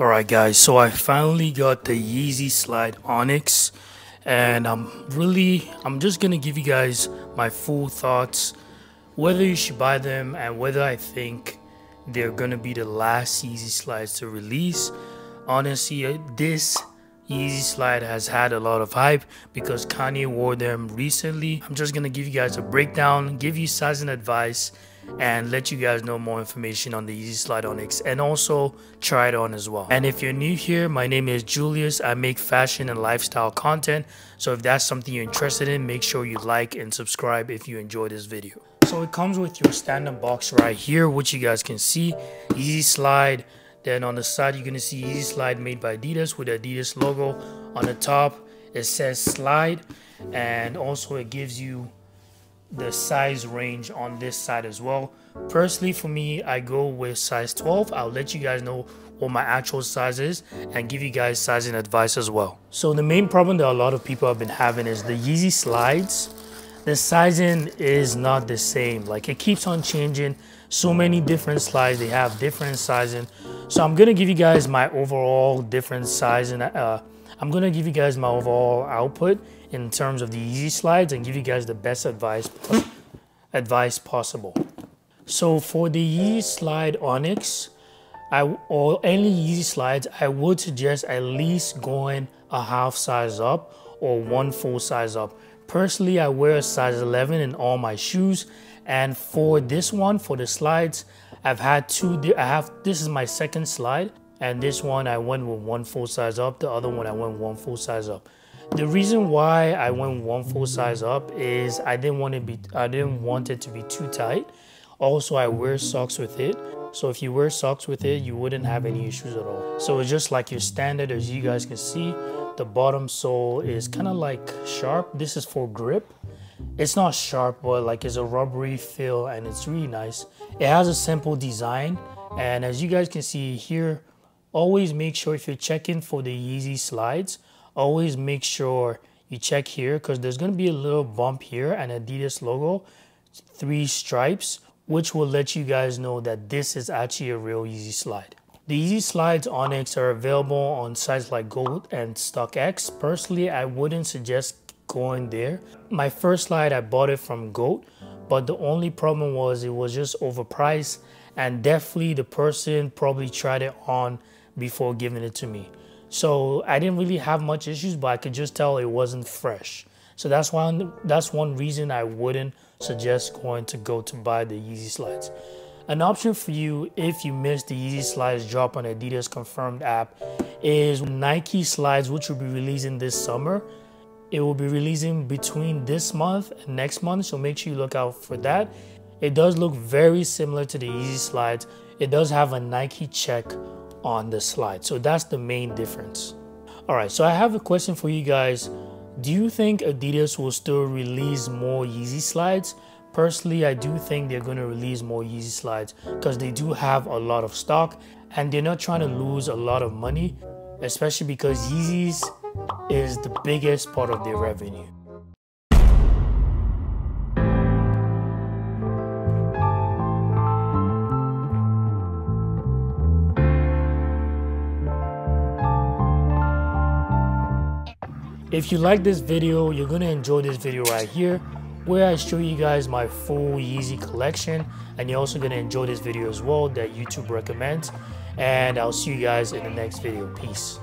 Alright guys, so I finally got the Yeezy Slide Onyx and I'm really, I'm just gonna give you guys my full thoughts whether you should buy them and whether I think they're gonna be the last Yeezy slides to release. Honestly, uh, this Yeezy slide has had a lot of hype because Kanye wore them recently. I'm just gonna give you guys a breakdown, give you sizing advice, and let you guys know more information on the Yeezy Slide Onyx and also try it on as well. And if you're new here, my name is Julius. I make fashion and lifestyle content. So if that's something you're interested in, make sure you like and subscribe if you enjoy this video. So it comes with your standard box right here, which you guys can see. Yeezy Slide. Then on the side, you're to see Yeezy Slide made by Adidas with Adidas logo. On the top, it says Slide. And also it gives you the size range on this side as well. Personally, for me, I go with size 12. I'll let you guys know what my actual size is and give you guys sizing advice as well. So the main problem that a lot of people have been having is the Yeezy slides. The sizing is not the same. Like it keeps on changing. So many different slides, they have different sizing. So I'm gonna give you guys my overall different sizing. Uh, I'm gonna give you guys my overall output in terms of the Yeezy slides and give you guys the best advice advice possible. So for the Yeezy slide Onyx, I or any Yeezy slides, I would suggest at least going a half size up or one full size up. Personally, I wear a size 11 in all my shoes, and for this one, for the slides, I've had two. I have this is my second slide, and this one I went with one full size up. The other one I went one full size up. The reason why I went one full size up is I didn't want to be I didn't want it to be too tight. Also, I wear socks with it. So if you wear socks with it, you wouldn't have any issues at all. So it's just like your standard as you guys can see. The bottom sole is kind of like sharp. This is for grip. It's not sharp, but like it's a rubbery feel and it's really nice. It has a simple design. And as you guys can see here, always make sure if you're checking for the Yeezy slides, always make sure you check here because there's going to be a little bump here and Adidas logo, three stripes, which will let you guys know that this is actually a real Yeezy slide. The Yeezy Slides Onyx are available on sites like Goat and StockX. Personally, I wouldn't suggest going there. My first slide, I bought it from Goat, but the only problem was it was just overpriced and definitely the person probably tried it on before giving it to me. So I didn't really have much issues, but I could just tell it wasn't fresh. So that's one that's one reason I wouldn't suggest going to go to buy the Yeezy slides. An option for you if you missed the Yeezy slides drop on Adidas confirmed app is Nike slides, which will be releasing this summer. It will be releasing between this month and next month, so make sure you look out for that. It does look very similar to the Yeezy slides. It does have a Nike check on the slide. So that's the main difference. All right, so I have a question for you guys. Do you think Adidas will still release more Yeezy slides? Personally, I do think they're going to release more Yeezy slides because they do have a lot of stock and they're not trying to lose a lot of money, especially because Yeezys is the biggest part of their revenue. If you like this video, you're to enjoy this video right here where I show you guys my full Yeezy collection and you're also to enjoy this video as well that YouTube recommends and I'll see you guys in the next video. Peace.